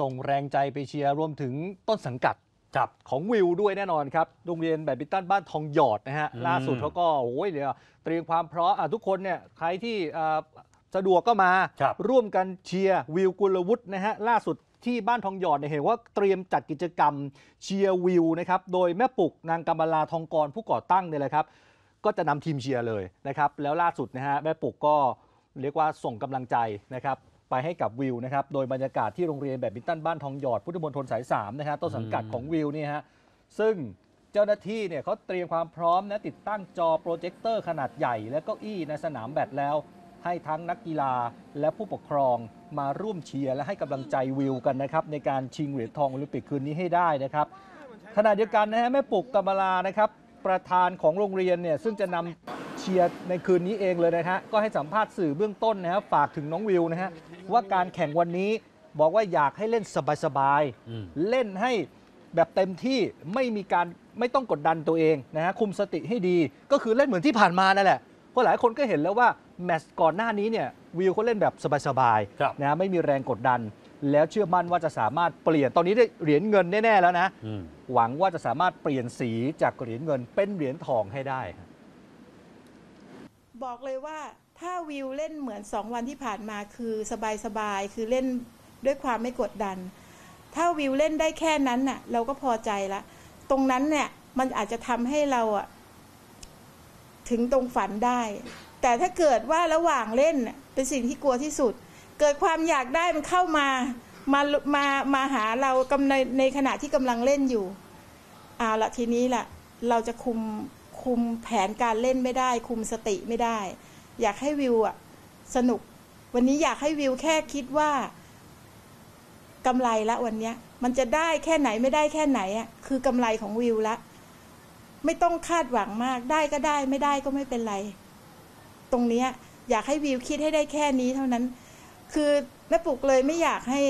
ส่งแรงใจไปเชียร์รวมถึงต้นสังกัดครับของวิวด้วยแน่นอนครับ โรงเรียนแบดมินตันบ้านทองหยอดนะฮะอืมล่าสุดเขาก็โอ้ยเดี๋ยวเตรียมความพร้อมอะทุกคนเนี่ยใครที่อ่าสะดวกก็มาครับร่วมกันเชียร์วิวกุลวุฒินะฮะ ล่าสุดที่บ้านทองหยอดเนี่ยเห็นว่าเตรียมจัดกิจกรรมเชียร์วิวนะครับ โดยแม่ปุกนางกมลาทองกรผู้ก่อตั้งเนี่ยแหละครับ ก็จะนำทีมเชียร์เลยนะครับ แล้วล่าสุดนะฮะแม่ปุกก็เรียกว่าส่งกำลังใจนะครับ ไปให้กับวิวนะครับโดยบรรยากาศที่โรงเรียนแบดมินตันบ้านทองหยอดพุทธมณฑลสาย3นะฮะต้นสังกัดของวิวเนี่ยฮะซึ่งเจ้าหน้าที่เนี่ยเขาเตรียมความพร้อมนะติดตั้งจอโปรเจคเตอร์ขนาดใหญ่ และเก้าอี้ในสนามแบดแล้ว ให้ทั้งนักกีฬาและผู้ปกครองมาร่วมเชียร์และให้กำลังใจวิวกันนะครับในการชิงเหรียญทองโอลิมปิกคืนนี้ให้ได้นะครับขณะเดียวกันนะฮะแม่ปุกกมลานะครับประธานของโรงเรียนเนี่ยซึ่งจะนำ เชียร์ในคืนนี้เองเลยนะฮะก็ให้สัมภาษณ์สื่อเบื้องต้นนะฮะฝากถึงน้องวิวนะฮะว่าการแข่งวันนี้บอกว่าอยากให้เล่นสบายอืมๆเล่นให้แบบเต็มที่ไม่มีการไม่ต้องกดดันตัวเองนะฮะคุมสติให้ดีก็คือเล่นเหมือนที่ผ่านมานั่นแหละเพราะหลายคนก็เห็นแล้วว่าแมตช์ก่อนหน้านี้เนี่ยวิวเขาเล่นแบบสบายครับๆนะฮะไม่มีแรงกดดัน แล้วเชื่อมั่นว่าจะสามารถเปลี่ยนตอนนี้ได้เหรียญเงินแน่ๆแล้วนะอืมหวังว่าจะสามารถเปลี่ยนสีจากเหรียญเงินเป็นเหรียญทองให้ได้ครับ บอกเลยว่าถ้าวิวเล่นเหมือนสองวันที่ผ่านมาคือสบายๆคือเล่นด้วยความไม่กดดัน ถ้าวิวเล่นได้แค่นั้นน่ะ เราก็พอใจละ ตรงนั้นเนี่ยมันอาจจะทำให้เราอะถึงตรงฝันได้ แต่ถ้าเกิดว่าระหว่างเล่นเป็นสิ่งที่กลัวที่สุด เกิดความอยากได้มันเข้ามามามามาหาเรากำในในขณะที่กำลังเล่นอยู่เอาละทีนี้ละเราจะคุม คุมแผนการเล่นไม่ได้ คุมสติไม่ได้ อยากให้วิวอะสนุก วันนี้อยากให้วิวแค่คิดว่ากำไรละวันเนี้ยมันจะได้แค่ไหนไม่ได้แค่ไหนอะคือกำไรของวิวละไม่ต้องคาดหวังมากได้ก็ได้ไม่ได้ก็ไม่เป็นไร ตรงเนี้ยอยากให้วิวคิดให้ได้แค่นี้เท่านั้น คือแม่ปุกเลยไม่อยากให้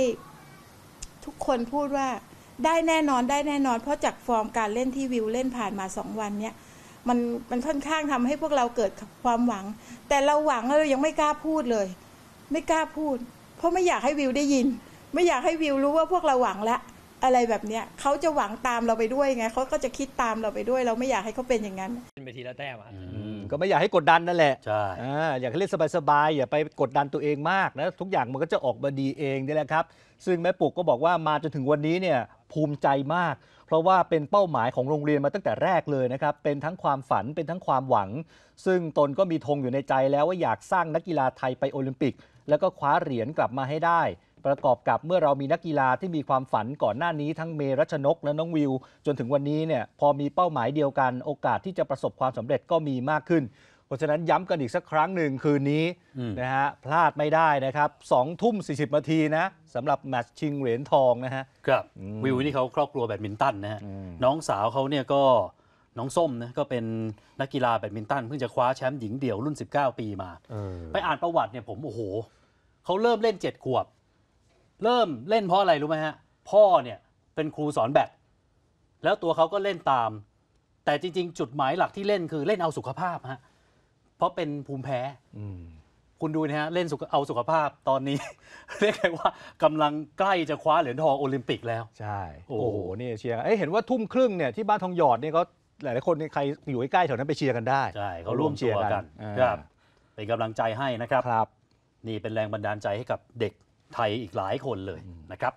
ทุกคนพูดว่าได้แน่นอนได้แน่นอน เพราะจากฟอร์มการเล่นที่วิวเล่นผ่านมาสองวันเนี้ย มันมันค่อนข้างทำให้พวกเราเกิดความหวัง แต่เราหวังแล้วเรายังไม่กล้าพูดเลย ไม่กล้าพูด เพราะไม่อยากให้วิวได้ยิน ไม่อยากให้วิวรู้ว่าพวกเราหวังแล้ว อะไรแบบเนี้ยเขาจะหวังตามเราไปด้วยไงเขาก็จะคิดตามเราไปด้วย เราไม่อยากให้เขาเป็นอย่างนั้นเป็นไปทีละแต้มอะอือืมมก็ไม่อยากให้กดดันนั่นแหละใช่อ่าอยากให้เล่นสบายๆอย่าไปกดดันตัวเองมากนะทุกอย่างมันก็จะออกมาดีเองนี่แหละครับ ซึ่งแม่ปุกก็บอกว่ามาจนถึงวันนี้เนี่ยภูมิใจมาก เพราะว่าเป็นเป้าหมายของโรงเรียนมาตั้งแต่แรกเลยนะครับเป็นทั้งความฝันเป็นทั้งความหวัง ซึ่งตนก็มีธงอยู่ในใจแล้วว่าอยากสร้างนักกีฬาไทยไปโอลิมปิก แล้วก็คว้าเหรียญกลับมาให้ได้ ประกอบกับเมื่อเรามีนักกีฬาที่มีความฝันก่อนหน้านี้ทั้งเมรัชนกและน้องวิว จนถึงวันนี้เนี่ยพอมีเป้าหมายเดียวกันโอกาสที่จะประสบความสำเร็จก็มีมากขึ้น เพราะฉะนั้นย้ำกันอีกสักครั้งหนึ่งคืนนี้อืมนะฮะพลาดไม่ได้นะครับ2ทุ่ม40นาทีนะสำหรับแมตช์ชิงเหรียญทองนะฮะครับอืมวิวนี่เขาครอบครัวแบดมินตันนะฮะอืมน้องสาวเขาเนี่ยก็น้องส้มนะก็เป็นนักกีฬาแบดมินตันเพิ่งจะคว้าแชมป์หญิงเดี่ยวรุ่น 19 ปีมา ไปอ่านประวัติเนี่ยผมโอ้โหเขาเริ่มเล่นเจ็ดขวบ เริ่มเล่นเพราะอะไรรู้ไหมฮะ พ่อเนี่ยเป็นครูสอนแบดแล้วตัวเขาก็เล่นตาม แต่จริง ๆ จุดหมายหลักที่เล่นคือเล่นเอาสุขภาพฮะเพราะเป็นภูมิแพ้อืมคุณดูนะฮะเล่นสุขเอาสุขภาพตอนนี้ เรียกได้ว่ากำลังใกล้จะคว้าเหรียญทองโอลิมปิกแล้ว ใช่ โอ้โอ้โหนี่เชียร์เอ้ยเห็นว่าทุ่มครึ่งเนี่ยที่บ้านทองหยอดเนี่ยก็หลายๆคนเนี่ยใครอยู่ใกล้ๆแถวนั้นไปเชียร์กันได้ใช่เขาร่วมตัวกันอ่าครับเป็นกำลังใจให้นะครับครับ นี่เป็นแรงบันดาลใจให้กับเด็ก ไทยอีกหลายคนเลยนะครับ